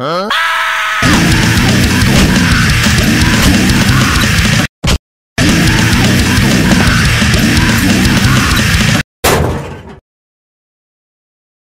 Huh?